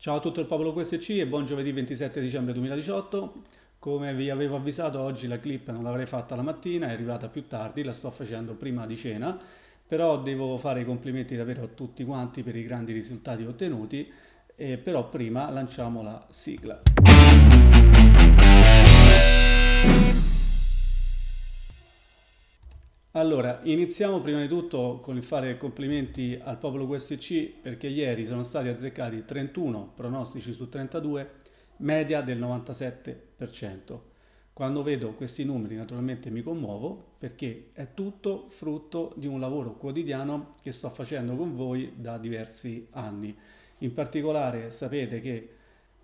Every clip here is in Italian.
Ciao a tutto il popolo QSC e buon giovedì 27 dicembre 2018. Come vi avevo avvisato oggi la clip non l'avrei fatta la mattina, è arrivata più tardi, la sto facendo prima di cena, però devo fare i complimenti davvero a tutti quanti per i grandi risultati ottenuti, e però prima lanciamo la sigla. Allora, iniziamo prima di tutto con il fare complimenti al popolo QSC perché ieri sono stati azzeccati 31 pronostici su 32, media del 97%. Quando vedo questi numeri naturalmente mi commuovo perché è tutto frutto di un lavoro quotidiano che sto facendo con voi da diversi anni. In particolare sapete che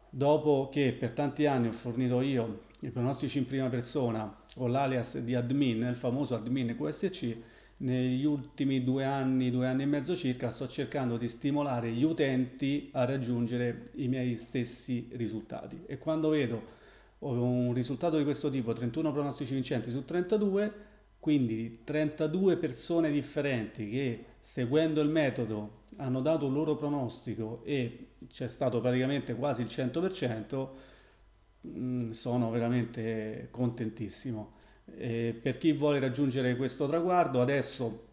dopo che per tanti anni ho fornito io i pronostici in prima persona con l'alias di admin, il famoso admin QSC, negli ultimi due anni, due anni e mezzo circa, sto cercando di stimolare gli utenti a raggiungere i miei stessi risultati. E quando vedo un risultato di questo tipo, 31 pronostici vincenti su 32, quindi 32 persone differenti che seguendo il metodo hanno dato un loro pronostico e c'è stato praticamente quasi il 100%, Mm, sono veramente contentissimo. E per chi vuole raggiungere questo traguardo, adesso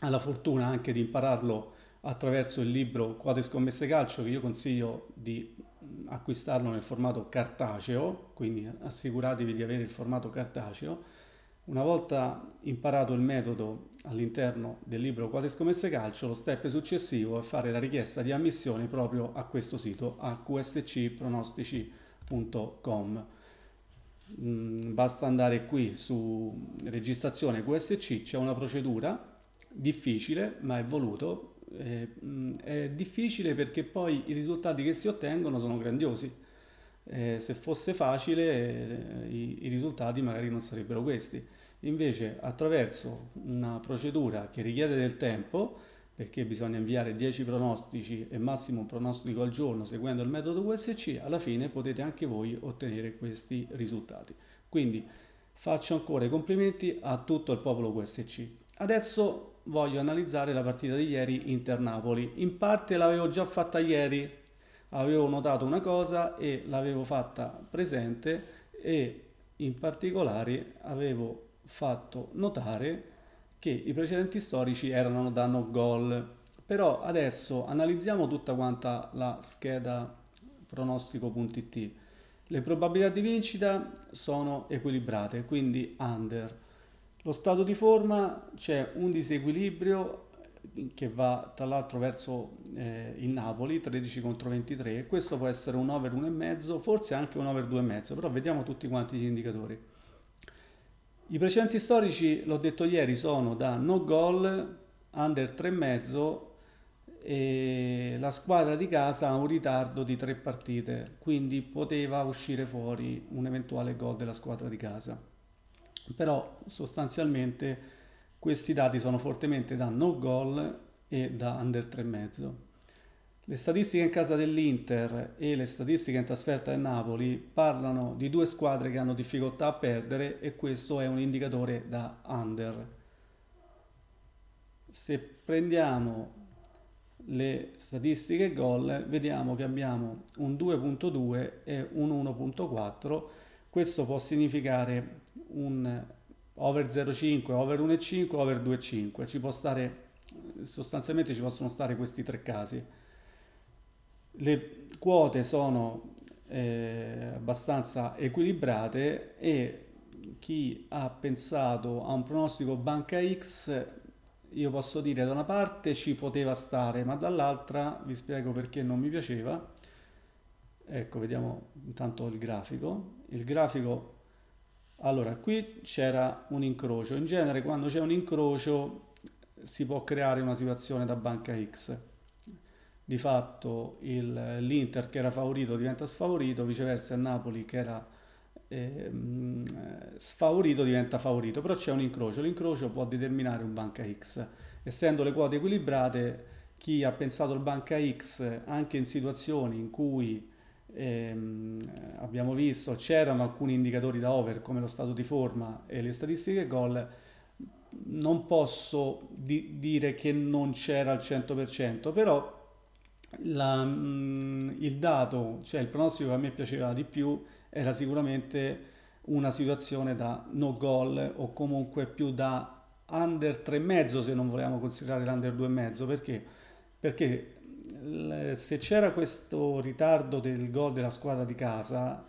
ha la fortuna anche di impararlo attraverso il libro Quote scommesse calcio che io consiglio di mm, acquistarlo nel formato cartaceo, quindi assicuratevi di avere il formato cartaceo. Una volta imparato il metodo all'interno del libro Quote scommesse calcio, lo step successivo è fare la richiesta di ammissione proprio a questo sito, a QSC Pronostici www.registrazione.com mm, basta andare qui su registrazione QSC c'è una procedura difficile ma è voluto eh, è difficile perché poi i risultati che si ottengono sono grandiosi eh, se fosse facile eh, i risultati magari non sarebbero questi invece attraverso una procedura che richiede del tempo perché bisogna inviare 10 pronostici e massimo un pronostico al giorno seguendo il metodo QSC, alla fine potete anche voi ottenere questi risultati. Quindi faccio ancora i complimenti a tutto il popolo QSC. Adesso voglio analizzare la partita di ieri Inter-Napoli. In parte l'avevo già fatta ieri, avevo notato una cosa e l'avevo fatta presente e in particolare avevo fatto notare che i precedenti storici erano da no gol. Però adesso analizziamo tutta quanta la scheda pronostico.it. Le probabilità di vincita sono equilibrate, quindi under. Lo stato di forma c'è un disequilibrio che va tra l'altro verso eh, il Napoli 13 contro 23 questo può essere un over 1,5 forse anche un over 2,5 però vediamo tutti quanti gli indicatori i precedenti storici, l'ho detto ieri, sono da no goal, under 3,5 e la squadra di casa ha un ritardo di tre partite, quindi poteva uscire fuori un eventuale gol della squadra di casa. Però sostanzialmente questi dati sono fortemente da no goal e da under 3,5. Le statistiche in casa dell'Inter e le statistiche in trasferta del Napoli parlano di due squadre che hanno difficoltà a perdere e questo è un indicatore da under. Se prendiamo le statistiche gol vediamo che abbiamo un 2.2 e un 1.4 questo può significare un over 0.5 over 1.5 over 2.5 ci può stare sostanzialmente ci possono stare questi tre casi le quote sono eh, abbastanza equilibrate e chi ha pensato a un pronostico banca X io posso dire da una parte ci poteva stare ma dall'altra vi spiego perché non mi piaceva. Ecco vediamo intanto il grafico. Il grafico allora qui c'era un incrocio. In genere quando c'è un incrocio si può creare una situazione da banca X di fatto il, l'Inter che era favorito diventa sfavorito, viceversa il Napoli che era eh, sfavorito diventa favorito, però c'è un incrocio, l'incrocio può determinare un banca X. Essendo le quote equilibrate, chi ha pensato il banca X anche in situazioni in cui ehm, abbiamo visto c'erano alcuni indicatori da over come lo stato di forma e le statistiche gol, non posso di- dire che non c'era al 100%, però la, mm, il dato, cioè il pronostico che a me piaceva di più era sicuramente una situazione da no goal o comunque più da under 3,5 se non vogliamo considerare l'under 2,5 perché? Perché se c'era questo ritardo del gol della squadra di casa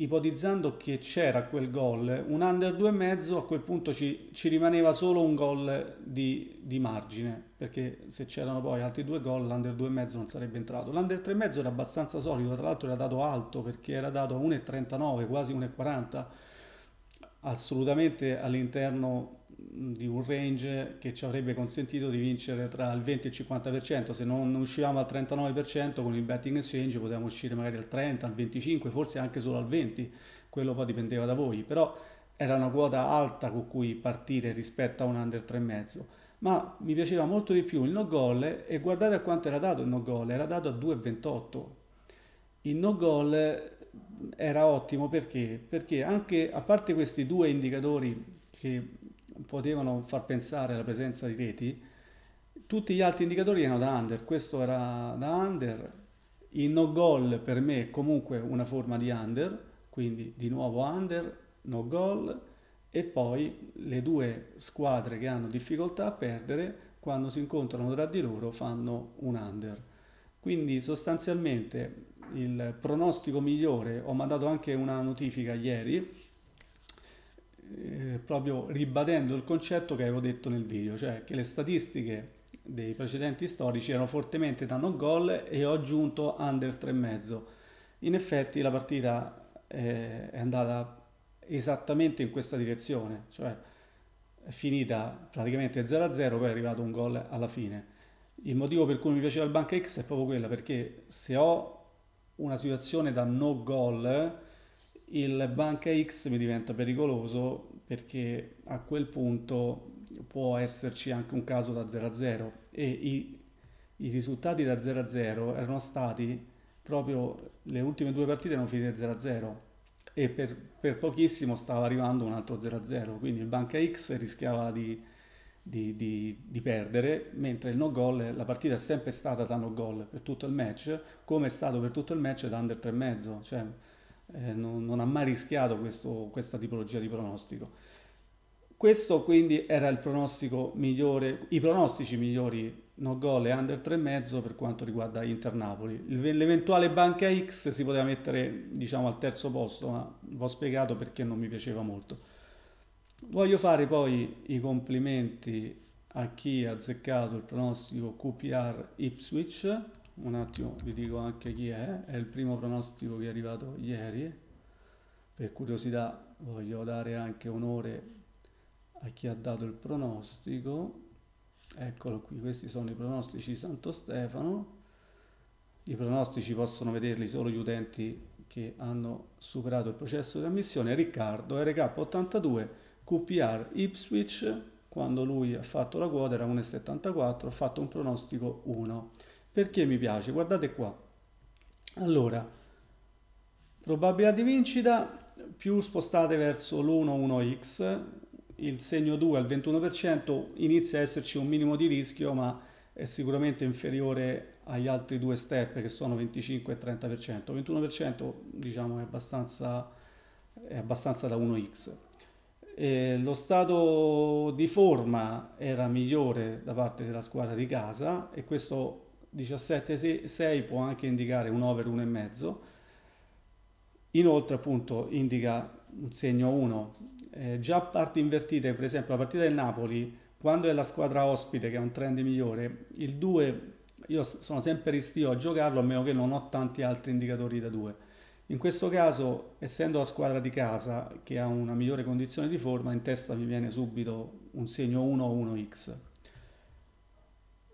ipotizzando che c'era quel gol, un under 2,5 a quel punto ci, ci, rimaneva solo un gol di, di, margine, perché se c'erano poi altri due gol l'under 2,5 non sarebbe entrato. L'under 3,5 era abbastanza solido, tra l'altro era dato alto perché era dato a 1,39, quasi 1,40, assolutamente all'interno di un range che ci avrebbe consentito di vincere tra il 20 e il 50%, se non uscivamo al 39% con il betting exchange potevamo uscire magari al 30, al 25, forse anche solo al 20, quello poi dipendeva da voi, però era una quota alta con cui partire rispetto a un under 3,5. Ma mi piaceva molto di più il no goal e guardate a quanto era dato il no goal, era dato a 2,28. Il no goal era ottimo perché? Perché anche a parte questi due indicatori che potevano far pensare alla presenza di reti, tutti gli altri indicatori erano da under, questo era da under, il no goal per me è comunque una forma di under, quindi di nuovo under, no goal. E poi le due squadre che hanno difficoltà a perdere quando si incontrano tra di loro fanno un under. Quindi sostanzialmente il pronostico migliore, ho mandato anche una notifica ieri, eh, proprio ribadendo il concetto che avevo detto nel video, cioè che le statistiche dei precedenti storici erano fortemente da no goal e ho aggiunto under 3,5. In effetti la partita è, è andata esattamente in questa direzione, cioè è finita praticamente 0-0, poi è arrivato un gol alla fine. Il motivo per cui mi piaceva il banca X è proprio quello, perché se ho una situazione da no goal il banca X mi diventa pericoloso perché a quel punto può esserci anche un caso da 0 a 0 e i, i risultati da 0 a 0 erano stati proprio le ultime due partite erano finite 0 a 0 e per, per pochissimo stava arrivando un altro 0 a 0 quindi il banca X rischiava di, di, di, di, perdere, mentre il no goal, la partita è sempre stata da no goal per tutto il match, come è stato per tutto il match da under 3,5, cioè eh, non, non, ha mai rischiato questo, questa tipologia di pronostico. Questo quindi era il pronostico migliore, i pronostici migliori no goal e under 3,5 per quanto riguarda Inter Napoli. L'eventuale banca X si poteva mettere diciamo al terzo posto, ma vi ho spiegato perché non mi piaceva molto. Voglio fare poi i complimenti a chi ha azzeccato il pronostico QPR Ipswich un attimo vi dico anche chi è, è il primo pronostico che è arrivato ieri, per curiosità voglio dare anche onore a chi ha dato il pronostico, eccolo qui, questi sono i pronostici Santo Stefano, i pronostici possono vederli solo gli utenti che hanno superato il processo di ammissione, Riccardo RK82, QPR Ipswich, quando lui ha fatto la quota era 1,74, ha fatto un pronostico 1. Perché mi piace? Guardate qua. Allora, probabilità di vincita più spostate verso l'1-1x, il segno 2 al 21%, inizia a esserci un minimo di rischio, ma è sicuramente inferiore agli altri due step che sono 25 e 30%. 21% diciamo è abbastanza, è abbastanza da 1x. E lo stato di forma era migliore da parte della squadra di casa e questo 17,6 può anche indicare un over 1,5 inoltre appunto indica un segno 1 eh, già parti invertite per esempio la partita del Napoli quando è la squadra ospite che ha un trend migliore il 2 io sono sempre ristio a giocarlo a meno che non ho tanti altri indicatori da 2 in questo caso essendo la squadra di casa che ha una migliore condizione di forma in testa mi viene subito un segno 1 o 1x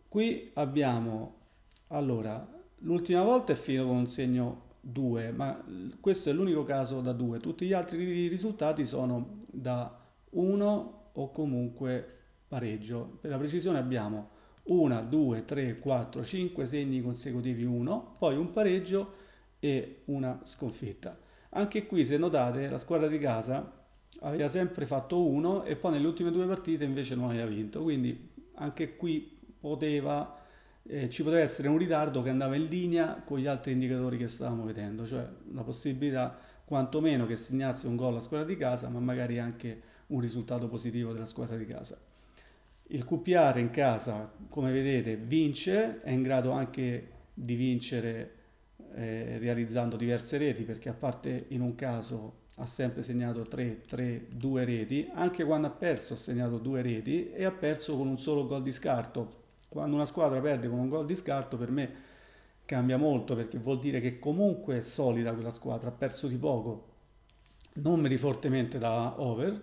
qui abbiamo allora, l'ultima volta è finito con un segno 2, ma questo è l'unico caso da 2. Tutti gli altri risultati sono da 1 o comunque pareggio. Per la precisione abbiamo 1, 2, 3, 4, 5 segni consecutivi 1, poi un pareggio e una sconfitta. Anche qui, se notate, la squadra di casa aveva sempre fatto 1 e poi nelle ultime due partite invece non aveva vinto, quindi anche qui poteva eh, ci poteva essere un ritardo che andava in linea con gli altri indicatori che stavamo vedendo, cioè la possibilità quantomeno che segnasse un gol la squadra di casa, ma magari anche un risultato positivo della squadra di casa. Il QPR in casa, come vedete, vince, è in grado anche di vincere eh, realizzando diverse reti, perché a parte in un caso ha sempre segnato 3, 3, 2 reti, anche quando ha perso ha segnato 2 reti e ha perso con un solo gol di scarto. Quando una squadra perde con un gol di scarto per me cambia molto perché vuol dire che comunque è solida quella squadra, ha perso di poco, numeri fortemente da over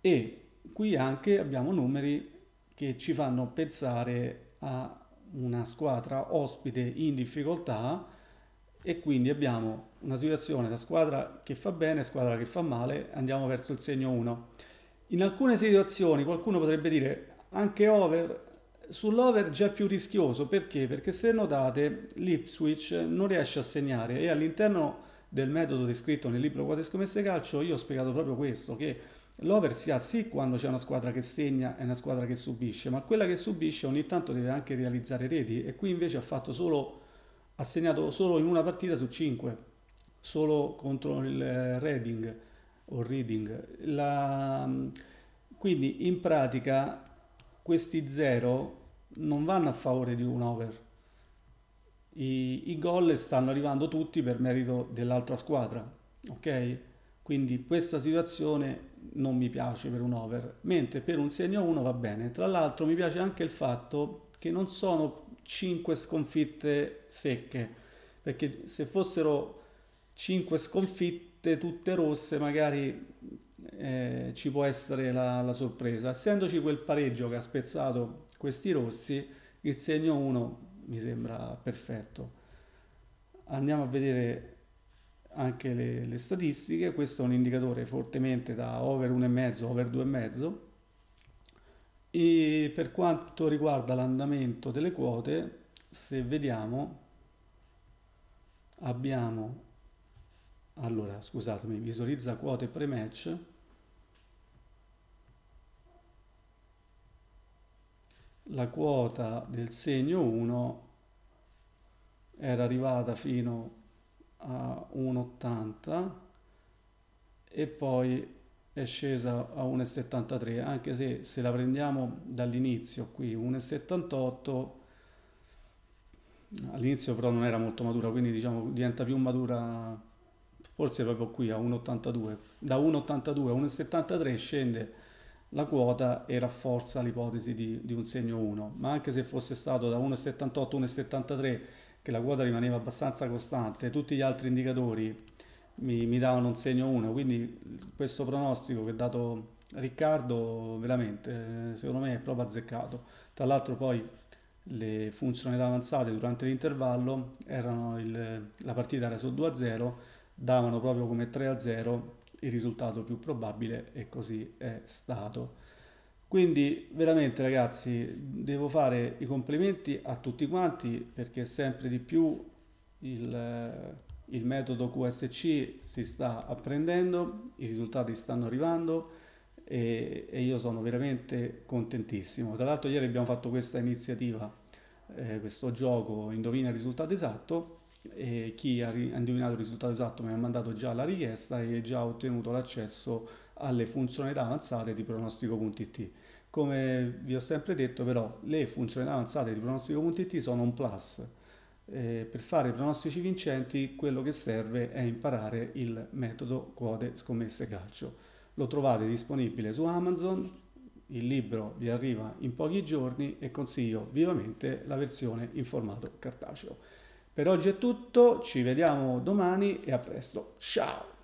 e qui anche abbiamo numeri che ci fanno pensare a una squadra ospite in difficoltà e quindi abbiamo una situazione da squadra che fa bene, squadra che fa male, andiamo verso il segno 1. In alcune situazioni qualcuno potrebbe dire anche over, sull'over già più rischioso perché? Perché se notate l'Ipswich non riesce a segnare e all'interno del metodo descritto nel libro Quote scommesse calcio io ho spiegato proprio questo, che l'over si ha sì quando c'è una squadra che segna e una squadra che subisce, ma quella che subisce ogni tanto deve anche realizzare reti e qui invece ha fatto solo ha segnato solo in una partita su 5, solo contro il Reading o Reading. La, quindi in pratica questi 0 non vanno a favore di un over. I, I gol stanno arrivando tutti per merito dell'altra squadra, ok? Quindi questa situazione non mi piace per un over, mentre per un segno 1 va bene. Tra l'altro mi piace anche il fatto che non sono 5 sconfitte secche, perché se fossero 5 sconfitte tutte rosse magari eh, ci può essere la, la, sorpresa. Essendoci quel pareggio che ha spezzato questi rossi, il segno 1 mi sembra perfetto. Andiamo a vedere anche le, le statistiche, questo è un indicatore fortemente da over 1,5, over 2,5 e per quanto riguarda l'andamento delle quote, se vediamo, abbiamo, allora scusatemi, visualizza quote pre-match, la quota del segno 1 era arrivata fino a 1,80 e poi è scesa a 1,73 anche se se la prendiamo dall'inizio qui 1,78 all'inizio però non era molto matura quindi diciamo diventa più matura forse proprio qui a 1,82 da 1,82 a 1,73 scende la quota e rafforza l'ipotesi di, di, un segno 1 ma anche se fosse stato da 1,78 a 1,73 che la quota rimaneva abbastanza costante tutti gli altri indicatori mi, mi davano un segno 1, quindi questo pronostico che ha dato Riccardo veramente secondo me è proprio azzeccato. Tra l'altro poi le funzionalità avanzate durante l'intervallo erano il, la partita era su 2-0, davano proprio come 3-0 il risultato più probabile e così è stato. Quindi veramente ragazzi devo fare i complimenti a tutti quanti perché sempre di più il, il metodo QSC si sta apprendendo, i risultati stanno arrivando e, e io sono veramente contentissimo. Tra l'altro ieri abbiamo fatto questa iniziativa, eh, questo gioco Indovina il risultato esatto e chi ha, indovinato il risultato esatto mi ha mandato già la richiesta e già ottenuto l'accesso alle funzionalità avanzate di pronostico.it. Come vi ho sempre detto però le funzionalità avanzate di pronostico.it sono un plus eh, per fare pronostici vincenti quello che serve è imparare il metodo quote scommesse calcio. Lo trovate disponibile su Amazon, il libro vi arriva in pochi giorni e consiglio vivamente la versione in formato cartaceo. Per oggi è tutto, ci vediamo domani e a presto. Ciao!